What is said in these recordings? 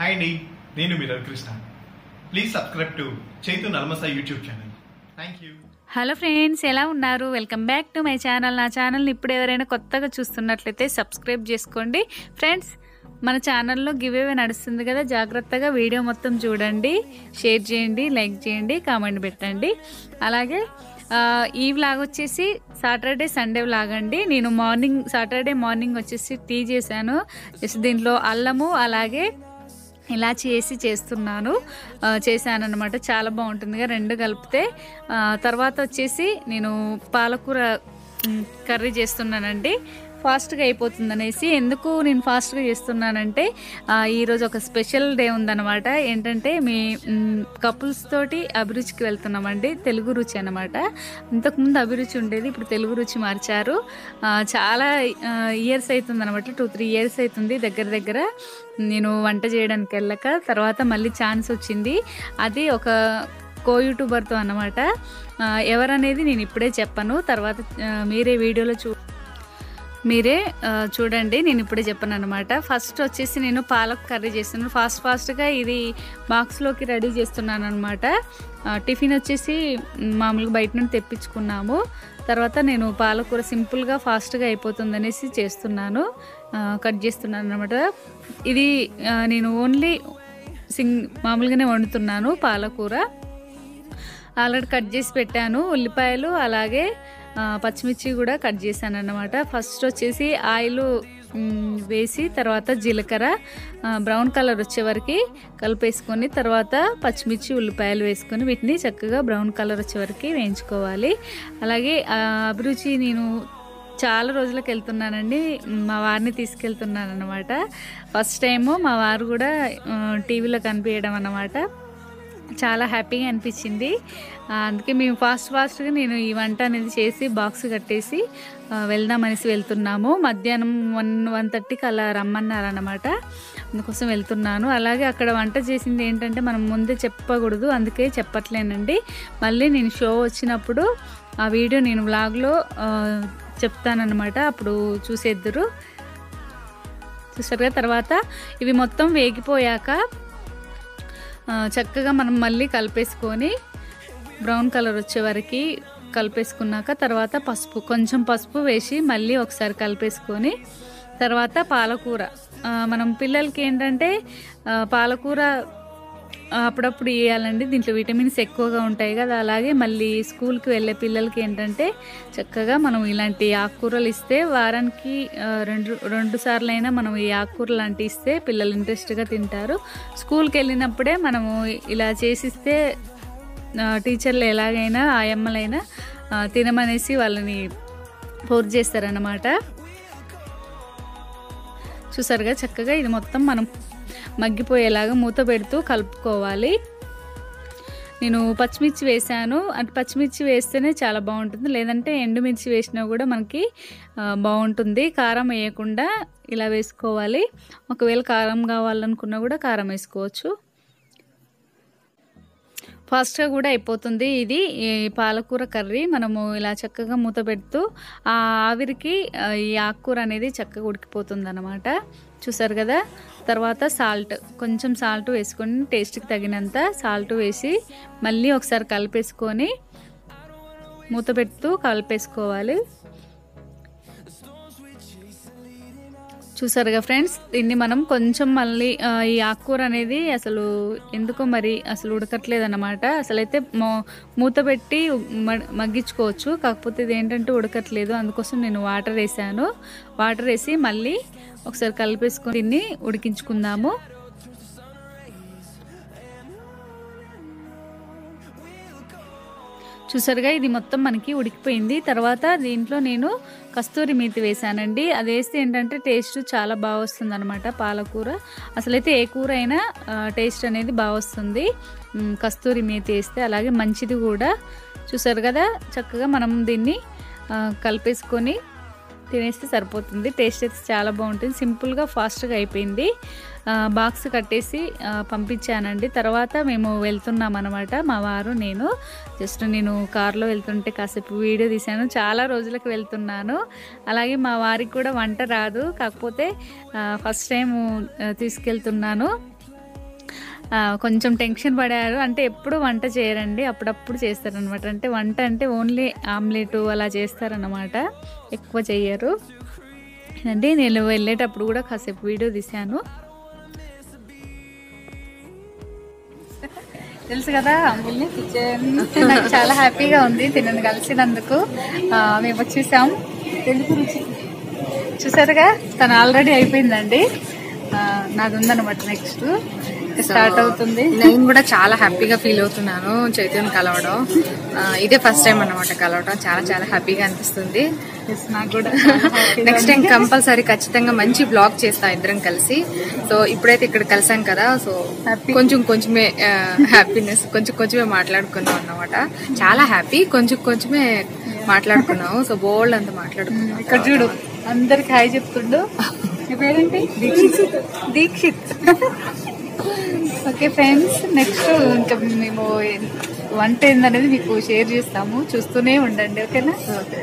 Hi అండి నేను మీ Ravikrishna please subscribe to Chaitu నల్మస YouTube channel thank you hello friends ఎలా ఉన్నారు? Welcome back to my channel నా ఛానల్ని ఇప్పుడు ఎవరైనా కొత్తగా చూస్తున్నట్లయితే సబ్స్క్రైబ్ చేసుకోండి. ఫ్రెండ్స్ మన ఛానల్లో గివ్ అవే నడుస్తుంది కదా జాగ్రత్తగా వీడియో మొత్తం చూడండి. షేర్ చేయండి లైక్ చేయండి కామెంట్ పెట్టండి. అలాగే ఈ వ్లాగ్ వచ్చేసి సాటర్డే సండే వ్లాగ్ అండి. నేను మార్నింగ్ సాటర్డే మార్నింగ్ వచ్చేసి టీ చేశాను. జస్ట్ దీంట్లో అల్లము అలాగే ఇలా చేసి చేస్తున్నాను. చేశానన్నమాట. చాలా బాగుంటుందిగా. రెండు కలిపితే తర్వాత వచ్చేసి నేను పాలకూర కర్రీ చేస్తున్నానండి. ఫాస్ట్గా అయిపోతుంది అనేసి ఎందుకు నేను ఫాస్ట్గా చేస్తున్నానంటే ఈరోజు ఒక స్పెషల్ డే ఉందన్నమాట. ఏంటంటే మీ కపుల్స్ తోటి అభిరుచికి వెళ్తున్నామండి. తెలుగు రుచి అనమాట ఇంతకుముందు అభిరుచి ఉండేది ఇప్పుడు తెలుగు రుచి మార్చారు. చాలా ఇయర్స్ అవుతుంది అనమాట టూ త్రీ ఇయర్స్ అవుతుంది దగ్గర దగ్గర. నేను వంట చేయడానికి వెళ్ళక తర్వాత మళ్ళీ ఛాన్స్ వచ్చింది. అది ఒక కో యూట్యూబర్తో అన్నమాట ఎవరనేది నేను ఇప్పుడే చెప్పను. తర్వాత మీరే వీడియోలో చూ మీరే చూడండి నేను ఇప్పుడే చెప్పాను అనమాట ఫస్ట్ వచ్చేసి నేను పాలక్ కర్రీ చేస్తున్నాను. ఫాస్ట్ ఫాస్ట్గా ఇది బాక్స్లోకి రెడీ చేస్తున్నాను అనమాట టిఫిన్ వచ్చేసి మామూలుగా బయట నుండి తెప్పించుకున్నాము. తర్వాత నేను పాలకూర సింపుల్గా ఫాస్ట్గా అయిపోతుంది అనేసి చేస్తున్నాను. కట్ చేస్తున్నాను అనమాట ఇది నేను ఓన్లీ సింగ్ మామూలుగానే వండుతున్నాను పాలకూర. ఆల్రెడీ కట్ చేసి పెట్టాను. ఉల్లిపాయలు అలాగే పచ్చిమిర్చి కూడా కట్ చేశాను అన్నమాట ఫస్ట్ వచ్చేసి ఆయిల్ వేసి తర్వాత జీలకర్ర బ్రౌన్ కలర్ వచ్చేవరకు కలిపేసుకొని తర్వాత పచ్చిమిర్చి ఉల్లిపాయలు వేసుకొని వీటిని చక్కగా బ్రౌన్ కలర్ వచ్చేవరకు వేయించుకోవాలి. అలాగే అభిరుచి నేను చాలా రోజులకు వెళ్తున్నానండి. మా వారిని తీసుకెళ్తున్నాను అనమాట ఫస్ట్ టైము మా వారు కూడా టీవీలో కనిపించడం అన్నమాట. చాలా హ్యాపీగా అనిపించింది. అందుకే మేము ఫాస్ట్ ఫాస్ట్గా నేను ఈ వంట అనేది చేసి బాక్స్ కట్టేసి వెళ్దామనేసి వెళ్దాం అనేసి వెళ్తున్నాము. మధ్యాహ్నం వన్ వన్ థర్టీకి అలా రమ్మన్నారనమాట అందుకోసం వెళ్తున్నాను. అలాగే అక్కడ వంట చేసింది ఏంటంటే మనం ముందే చెప్పకూడదు. అందుకే చెప్పట్లేనండి. మళ్ళీ నేను షో వచ్చినప్పుడు ఆ వీడియో నేను వ్లాగ్లో చెప్తానన్నమాట. అప్పుడు చూసేద్దరు. చూసారుగా? తర్వాత ఇవి మొత్తం వేగిపోయాక చక్కగా మనం మళ్ళీ కలిపేసుకొని బ్రౌన్ కలర్ వచ్చే వరకు కలిపేసుకున్నాక తర్వాత పసుపు కొంచెం పసుపు వేసి మళ్ళీ ఒకసారి కలిపేసుకొని తర్వాత పాలకూర. మనం పిల్లలకి ఏంటంటే పాలకూర అప్పుడప్పుడు వేయాలండి. దీంట్లో విటమిన్స్ ఎక్కువగా ఉంటాయి కదా అలాగే మళ్ళీ స్కూల్కి వెళ్ళే పిల్లలకి ఏంటంటే చక్కగా మనం ఇలాంటి ఆకుకూరలు ఇస్తే వారానికి రెండు రెండు సార్లు అయినా మనం ఈ ఆకుకూరలు లాంటివి ఇస్తే పిల్లలు ఇంట్రెస్ట్గా తింటారు. స్కూల్కి వెళ్ళినప్పుడే మనము ఇలా చేసిస్తే టీచర్లు ఎలాగైనా ఆయమ్మలైనా తినమనేసి వాళ్ళని ఫోర్ చేస్తారన్నమాట. చూసారుగా చక్కగా ఇది మొత్తం మనం మగ్గిపోయేలాగా మూత పెడుతూ కలుపుకోవాలి. నేను పచ్చిమిర్చి వేసాను. అంటే పచ్చిమిర్చి వేస్తేనే చాలా బాగుంటుంది. లేదంటే ఎండుమిర్చి వేసినా కూడా మనకి బాగుంటుంది. కారం వేయకుండా ఇలా వేసుకోవాలి. ఒకవేళ కారం కావాలనుకున్నా కూడా కారం వేసుకోవచ్చు. ఫాస్ట్గా కూడా అయిపోతుంది ఇది. ఈ పాలకూర కర్రీ మనము ఇలా చక్కగా మూత పెడుతూ ఆ ఆవిరికి ఈ ఆకుకూర అనేది చక్కగా ఉడికిపోతుంది అనమాట చూసారు కదా? తర్వాత సాల్ట్ కొంచెం సాల్ట్ వేసుకొని టేస్ట్కి తగినంత సాల్ట్ వేసి మళ్ళీ ఒకసారి కలిపేసుకొని మూత పెడుతూ కలిపేసుకోవాలి. చూసారుగా ఫ్రెండ్స్ దీన్ని మనం కొంచెం మళ్ళీ ఈ ఆకుకూర అనేది అసలు ఎందుకో మరి అసలు ఉడకట్లేదు అనమాట అసలైతే మూత పెట్టి మ- మగ్గించుకోవచ్చు. కాకపోతే ఇది ఏంటంటే ఉడకట్లేదు. అందుకోసం నేను వాటర్ వేసాను. వాటర్ వేసి మళ్ళీ ఒకసారి కలిపేసుకొని దీన్ని ఉడికించుకుందాము. చూసారుగా ఇది మొత్తం మనకి ఉడికిపోయింది. తర్వాత దీంట్లో నేను కస్తూరి మేతి వేసానండి అది వేస్తే ఏంటంటే టేస్ట్ చాలా బాగా వస్తుంది అనమాట పాలకూర. అసలైతే ఏ కూర అయినా టేస్ట్ అనేది బాగా వస్తుంది. కస్తూరి మేతి వేస్తే అలాగే మంచిది కూడా. చూసారు కదా చక్కగా మనం దీన్ని కలిపేసుకొని తినేస్తే సరిపోతుంది. టేస్ట్ అయితే చాలా బాగుంటుంది. సింపుల్గా ఫాస్ట్గా అయిపోయింది. బాక్స్ కట్టేసి పంపించానండి. తర్వాత మేము వెళ్తున్నాం అనమాట మా వారు నేను. జస్ట్ నేను కారులో వెళ్తుంటే కాసేపు వీడియో తీశాను. చాలా రోజులకు వెళ్తున్నాను. అలాగే మా వారికి కూడా వంట రాదు. కాకపోతే ఫస్ట్ టైం తీసుకెళ్తున్నాను. కొంచెం టెన్షన్ పడారు. అంటే ఎప్పుడు వంట చేయరండి. అప్పుడప్పుడు చేస్తారనమాట అంటే వంట అంటే ఓన్లీ ఆమ్లెట్ అలా చేస్తారన్నమాట. ఎక్కువ చెయ్యరు. అంటే నేను వెళ్ళేటప్పుడు కూడా కాసేపు వీడియో తీశాను. తెలుసు కదా అంబుల్ని కిచెన్. నాకు చాలా హ్యాపీగా ఉంది తినను కలిసినందుకు. మేము వచ్చేసాం తెలుగు రుచి. చూసారుగా? తను ఆల్రెడీ అయిపోయిందండి. నాది ఉందన్నమాట నెక్స్ట్. స్టార్ట్ అవుతుంది. నేను కూడా చాలా హ్యాపీగా ఫీల్ అవుతున్నాను చైతన్య కలవడం. ఇదే ఫస్ట్ టైం అన్నమాట కలవడం. చాలా చాలా హ్యాపీగా అనిపిస్తుంది. నాకు కూడా నెక్స్ట్ టైం కంపల్సరీ ఖచ్చితంగా మంచి బ్లాగ్ చేస్తా ఇద్దరం కలిసి. సో ఇప్పుడైతే ఇక్కడ కలిసాం కదా సో. కొంచెం కొంచెమే హ్యాపీనెస్ కొంచెం కొంచెమే మాట్లాడుకున్నాం అన్నమాట. చాలా హ్యాపీ కొంచెం కొంచెమే మాట్లాడుకున్నాము. సో బోల్డ్ అంత మాట్లాడుకున్నాం ఇక్కడ చూడు అందరికి హాయ్ చెప్తుండు. పేరేంటి? Dikshit. Dikshit. Okay friends next ఇంకా మేము వంట ఏందనేది మీకు షేర్ చేస్తాము. చూస్తూనే ఉండండి ఓకేనా ఓకే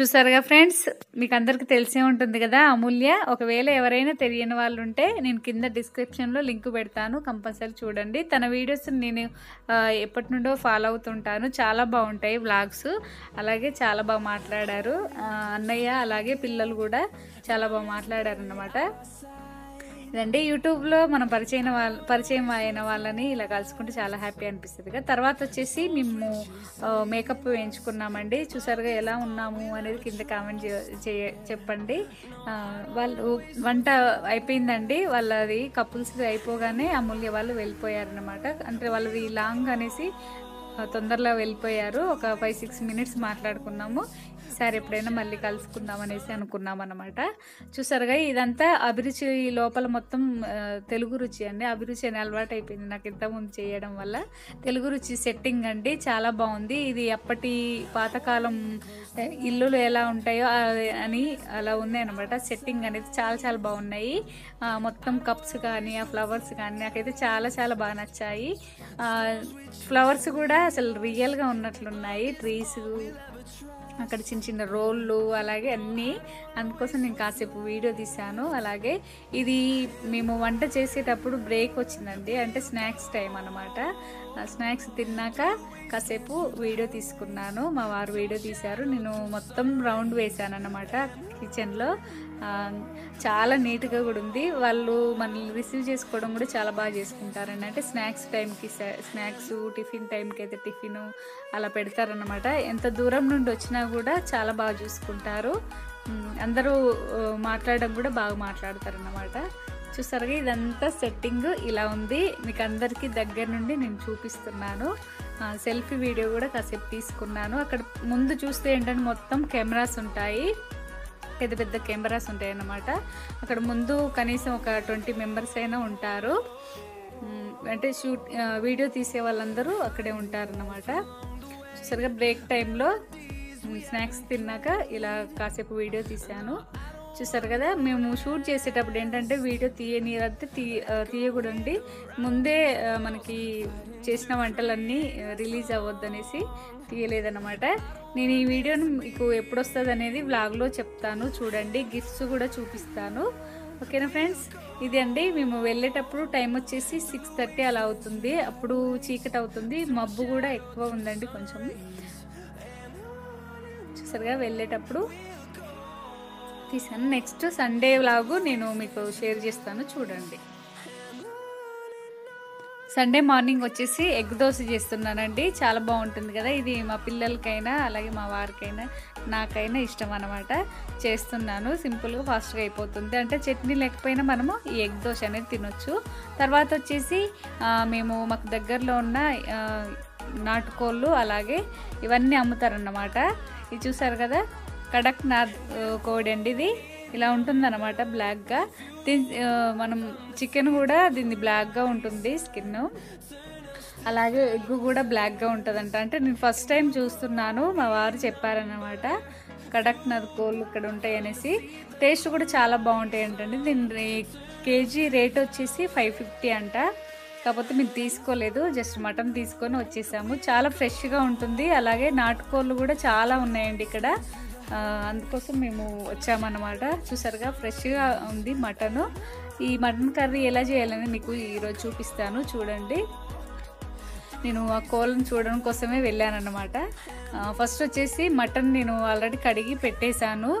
చూసారుగా ఫ్రెండ్స్? మీకు అందరికి తెలిసే ఉంటుంది కదా అమూల్య? ఒకవేళ ఎవరైనా తెలియని వాళ్ళు ఉంటే నేను కింద డిస్క్రిప్షన్లో లింక్ పెడతాను కంపల్సరీ చూడండి. తన వీడియోస్ నేను ఎప్పటి నుండో ఫాలో అవుతుంటాను. చాలా బాగుంటాయి వ్లాగ్స్. అలాగే చాలా బాగా మాట్లాడారు. అన్నయ్య అలాగే పిల్లలు కూడా చాలా బాగా మాట్లాడారు అన్నమాట ఇదండి. యూట్యూబ్లో మనం పరిచయం వాళ్ళ పరిచయం అయిన వాళ్ళని ఇలా కలుసుకుంటే చాలా హ్యాపీ అనిపిస్తుంది కదా. తర్వాత వచ్చేసి మేము మేకప్ వేయించుకున్నామండి. చూసారుగా ఎలా ఉన్నాము అనేది కింద కామెంట్ చేయ చెప్పండి. వాళ్ళు వంట అయిపోయిందండి. వాళ్ళది కపుల్స్ అయిపోగానే అమూల్య వాళ్ళు వెళ్ళిపోయారనమాట అంటే వాళ్ళది లాంగ్ అనేసి తొందరలో వెళ్ళిపోయారు. ఒక ఫైవ్ సిక్స్ మినిట్స్ మాట్లాడుకున్నాము. ఈసారి ఎప్పుడైనా మళ్ళీ కలుసుకుందాం అనేసి అనుకున్నాం అనమాట చూసారుగా ఇదంతా అభిరుచి లోపల మొత్తం తెలుగు రుచి అండి. అభిరుచి అని అలవాటు అయిపోయింది నాకు ఇంతకుముందు చేయడం వల్ల. తెలుగు రుచి సెట్టింగ్ అండి. చాలా బాగుంది. ఇది అప్పటి పాతకాలం ఇల్లులు ఎలా ఉంటాయో అని అలా ఉంది అనమాట సెట్టింగ్ అనేది చాలా చాలా బాగున్నాయి. మొత్తం కప్స్ కానీ ఆ ఫ్లవర్స్ కానీ నాకైతే చాలా చాలా బాగా నచ్చాయి. ఫ్లవర్స్ కూడా అసలు రియల్గా ఉన్నట్లున్నాయి. ట్రీస్ అక్కడ చిన్న చిన్న రోళ్ళు అలాగే అన్నీ. అందుకోసం నేను కాసేపు వీడియో తీశాను. అలాగే ఇది మేము వంట చేసేటప్పుడు బ్రేక్ వచ్చిందండి. అంటే స్నాక్స్ టైం అనమాట స్నాక్స్ తిన్నాక కాసేపు వీడియో తీసుకున్నాను. మా వారు వీడియో తీశారు. నేను మొత్తం రౌండ్ వేశాను అనమాట కిచెన్లో చాలా నీట్గా కూడా ఉంది. వాళ్ళు మనల్ని రిసీవ్ చేసుకోవడం కూడా చాలా బాగా చేసుకుంటారని. అంటే స్నాక్స్ టైంకి స్నాక్స్ టిఫిన్ టైంకి అయితే టిఫిన్ అలా పెడతారనమాట ఎంత దూరం నుండి వచ్చినా కూడా చాలా బాగా చూసుకుంటారు. అందరూ మాట్లాడడం కూడా బాగా మాట్లాడతారన్నమాట. చూసారుగా ఇదంతా సెట్టింగ్ ఇలా ఉంది. మీకు అందరికీ దగ్గర నుండి నేను చూపిస్తున్నాను. సెల్ఫీ వీడియో కూడా కాసేపు తీసుకున్నాను. అక్కడ ముందు చూస్తే ఏంటంటే మొత్తం కెమెరాస్ ఉంటాయి. పెద్ద పెద్ద కెమెరాస్ ఉంటాయి అన్నమాట అక్కడ ముందు కనీసం ఒక ట్వంటీ మెంబర్స్ అయినా ఉంటారు. అంటే షూట్ వీడియో తీసే వాళ్ళందరూ అక్కడే ఉంటారన్నమాట. చూసారుగా బ్రేక్ టైంలో స్నాక్స్ తిన్నాక ఇలా కాసేపు వీడియో తీశాను. చూసారు కదా మేము షూట్ చేసేటప్పుడు ఏంటంటే వీడియో తీయనీరంటే తీ తీయకూడండి ముందే మనకి చేసిన వంటలన్నీ రిలీజ్ అవ్వద్దనేసి తీయలేదన్నమాట. నేను ఈ వీడియోని మీకు ఎప్పుడు వస్తుంది అనేది వ్లాగ్లో చెప్తాను చూడండి. గిఫ్ట్స్ కూడా చూపిస్తాను. ఓకేనా ఫ్రెండ్స్? ఇది అండి మేము వెళ్ళేటప్పుడు టైం వచ్చేసి సిక్స్ థర్టీ అలా అవుతుంది. అప్పుడు చీకటి అవుతుంది. మబ్బు కూడా ఎక్కువ ఉందండి కొంచెం. చూసారుగా వెళ్ళేటప్పుడు తీసాను. నెక్స్ట్ సండే వ్లాగు నేను మీకు షేర్ చేస్తాను చూడండి. సండే మార్నింగ్ వచ్చేసి ఎగ్ దోశ చేస్తున్నానండి. చాలా బాగుంటుంది కదా ఇది మా పిల్లలకైనా అలాగే మా వారికైనా నాకైనా ఇష్టం అనమాట చేస్తున్నాను సింపుల్గా ఫాస్ట్గా అయిపోతుంది. అంటే చట్నీ లేకపోయినా మనము ఈ ఎగ్ దోశ అనేది తినొచ్చు. తర్వాత వచ్చేసి మేము మాకు దగ్గరలో ఉన్న నాటుకోళ్ళు అలాగే ఇవన్నీ అమ్ముతారన్నమాట. ఇది చూసారు కదా కడక్నాథ్ కోడి అండి ఇది. ఇలా ఉంటుందన్నమాట బ్లాక్గా. మనం చికెన్ కూడా దీన్ని బ్లాక్గా ఉంటుంది స్కిన్ అలాగే ఎగ్ కూడా బ్లాక్గా ఉంటుందంట. అంటే నేను ఫస్ట్ టైం చూస్తున్నాను మా వారు చెప్పారన్నమాట. కడక్నాథ్ కోళ్ళు ఇక్కడ ఉంటాయి అనేసి టేస్ట్ కూడా చాలా బాగుంటాయి అంటండి దీని కేజీ రేట్ వచ్చేసి ఫైవ్ ఫిఫ్టీ అంట. కాకపోతే మేము తీసుకోలేదు జస్ట్ మటన్ తీసుకొని వచ్చేసాము. చాలా ఫ్రెష్గా ఉంటుంది. అలాగే నాటుకోళ్ళు కూడా చాలా ఉన్నాయండి ఇక్కడ. అందుకోసం మేము వచ్చామన్నమాట. చూసారుగా ఫ్రెష్గా ఉంది మటను. ఈ మటన్ కర్రీ ఎలా చేయాలని మీకు ఈరోజు చూపిస్తాను. చూడండి. నేను ఆ కోళ్ళను చూడడం కోసమే వెళ్ళానన్నమాట. ఫస్ట్ వచ్చేసి మటన్ నేను ఆల్రెడీ కడిగి పెట్టేశాను.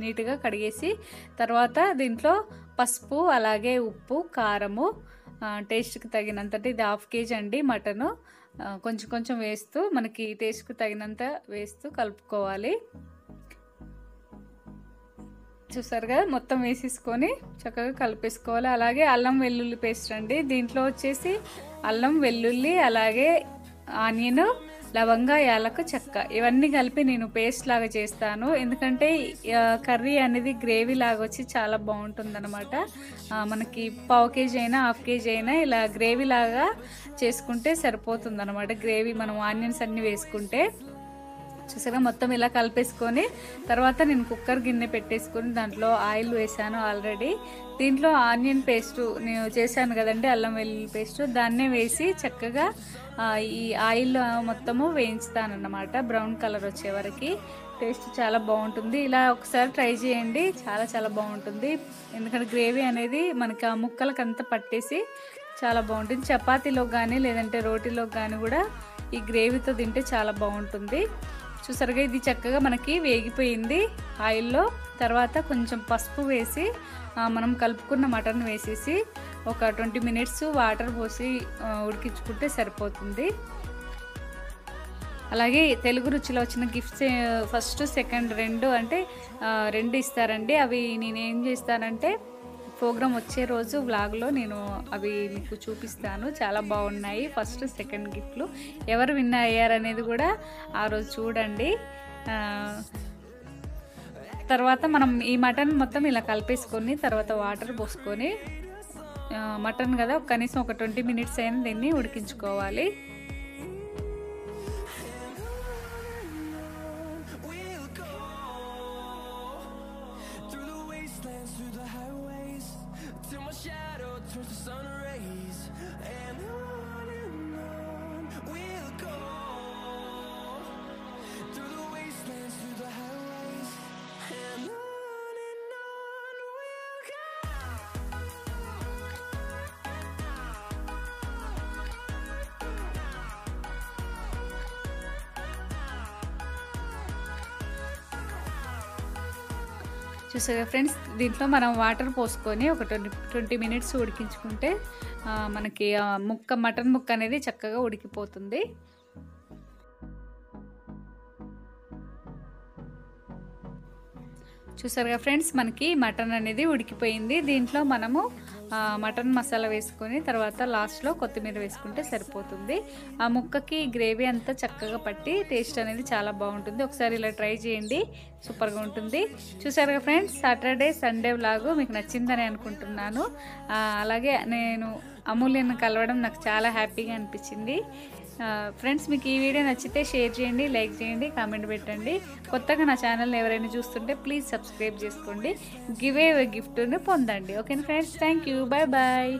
నీట్గా కడిగేసి తర్వాత దీంట్లో పసుపు అలాగే ఉప్పు కారము టేస్ట్కి తగినంతటి ఇది హాఫ్ కేజీ అండి మటను. కొంచెం కొంచెం వేస్తూ మనకి టేస్ట్కు తగినంత వేస్తూ కలుపుకోవాలి. చూసారు కదా మొత్తం వేసేసుకొని చక్కగా కలిపేసుకోవాలి. అలాగే అల్లం వెల్లుల్లి పేస్ట్ అండి. దీంట్లో వచ్చేసి అల్లం వెల్లుల్లి అలాగే ఆనియన్ లవంగా యాలకు చెక్క. ఇవన్నీ కలిపి నేను పేస్ట్ లాగా చేస్తాను. ఎందుకంటే కర్రీ అనేది గ్రేవీ లాగా వచ్చి చాలా బాగుంటుందన్నమాట. మనకి పావు కేజీ అయినా హాఫ్ కేజీ అయినా ఇలా గ్రేవీ లాగా చేసుకుంటే సరిపోతుంది గ్రేవీ మనం ఆనియన్స్ అన్నీ వేసుకుంటే. చూసారా? మొత్తం ఇలా కలిపేసుకొని తర్వాత నేను కుక్కర్ గిన్నె పెట్టేసుకొని దాంట్లో ఆయిల్ వేసాను ఆల్రెడీ. దీంట్లో ఆనియన్ పేస్ట్ నేను చేశాను కదండి అల్లం వెల్లుల్లి పేస్ట్. దాన్నే వేసి చక్కగా ఈ ఆయిల్ మొత్తము వేయించుతానన్నమాట. బ్రౌన్ కలర్ వచ్చే వరకు. టేస్ట్ చాలా బాగుంటుంది. ఇలా ఒకసారి ట్రై చేయండి. చాలా చాలా బాగుంటుంది. ఎందుకంటే గ్రేవీ అనేది మనకి ఆ ముక్కలకంతా పట్టేసి చాలా బాగుంటుంది. చపాతీలో కానీ లేదంటే రోటీలో కానీ కూడా ఈ గ్రేవీతో తింటే చాలా బాగుంటుంది. చూసారుగా ఇది చక్కగా మనకి వేగిపోయింది ఆయిల్లో. తర్వాత కొంచెం పసుపు వేసి మనం కలుపుకున్న మటన్ వేసేసి ఒక ట్వంటీ మినిట్స్ వాటర్ పోసి ఉడికించుకుంటే సరిపోతుంది. అలాగే తెలుగు రుచిలో వచ్చిన గిఫ్ట్స్ ఫస్ట్ సెకండ్ రెండు అంటే రెండు ఇస్తారండి. అవి నేనేం చేస్తానంటే ప్రోగ్రామ్ వచ్చే రోజు వ్లాగ్లో నేను అవి మీకు చూపిస్తాను. చాలా బాగున్నాయి. ఫస్ట్ సెకండ్ గిఫ్ట్లు. ఎవరు విన్ అయ్యారనేది కూడా ఆ రోజు చూడండి. తర్వాత మనం ఈ మటన్ మొత్తం ఇలా కలిపేసుకొని తర్వాత వాటర్ పోసుకొని మటన్ కదా కనీసం ఒక ట్వంటీ మినిట్స్ అయినా దీన్ని ఉడికించుకోవాలి. turns to sun rays. చూసారా ఫ్రెండ్స్? దీంట్లో మనం వాటర్ పోసుకొని ఒక ట్వంటీ ట్వంటీ మినిట్స్ ఉడికించుకుంటే మనకి ముక్క మటన్ ముక్క అనేది చక్కగా ఉడికిపోతుంది. చూసారుగా ఫ్రెండ్స్? మనకి మటన్ అనేది ఉడికిపోయింది. దీంట్లో మనము మటన్ మసాలా వేసుకొని తర్వాత లాస్ట్లో కొత్తిమీర వేసుకుంటే సరిపోతుంది. ఆ ముక్కకి గ్రేవీ అంతా చక్కగా పట్టి టేస్ట్ అనేది చాలా బాగుంటుంది. ఒకసారి ఇలా ట్రై చేయండి. సూపర్గా ఉంటుంది. చూసారుగా ఫ్రెండ్స్? సాటర్డే సండే వ్లాగు మీకు నచ్చిందని అనుకుంటున్నాను. అలాగే నేను అమూల్యను కలవడం నాకు చాలా హ్యాపీగా అనిపించింది. ఫ్రెండ్స్ మీకు ఈ వీడియో నచ్చితే షేర్ చేయండి లైక్ చేయండి కామెంట్ పెట్టండి. కొత్తగా నా ఛానల్ని ఎవరైనా చూస్తుంటే ప్లీజ్ సబ్స్క్రైబ్ చేసుకోండి. గివ్ ఏ గిఫ్ట్ని పొందండి. Okay friends? Thank you bye bye.